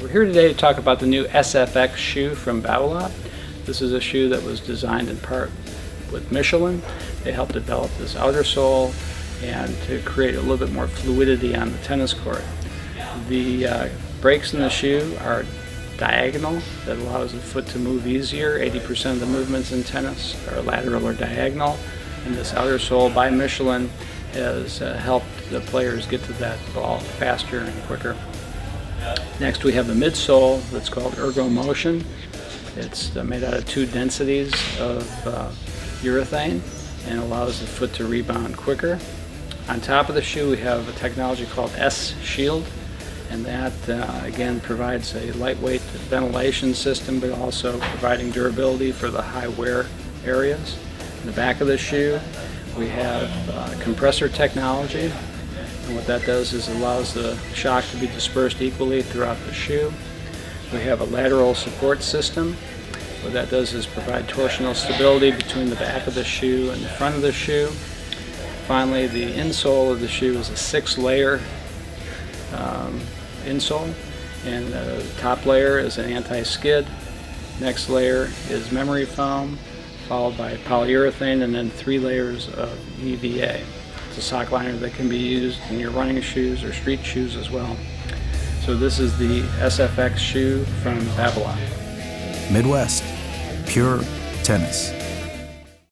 We're here today to talk about the new SFX shoe from Babolat. This is a shoe that was designed in part with Michelin. They helped develop this outer sole and to create a little bit more fluidity on the tennis court. The uh, brakes in the shoe are diagonal that allows the foot to move easier. 80% of the movements in tennis are lateral or diagonal and this outer sole by Michelin has uh, helped the players get to that ball faster and quicker. Next we have the midsole that's called Ergo Motion. It's uh, made out of two densities of uh, urethane and allows the foot to rebound quicker. On top of the shoe we have a technology called S-Shield and that uh, again provides a lightweight ventilation system but also providing durability for the high wear areas. In the back of the shoe we have uh, compressor technology and what that does is allows the shock to be dispersed equally throughout the shoe. We have a lateral support system. What that does is provide torsional stability between the back of the shoe and the front of the shoe. Finally, the insole of the shoe is a six layer um, insole and the top layer is an anti-skid. Next layer is memory foam followed by polyurethane and then three layers of EVA a sock liner that can be used in your running shoes or street shoes as well. So this is the SFX shoe from Babolat. Midwest, pure tennis.